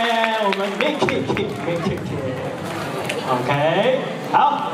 我们 make it kill make it kill ok 好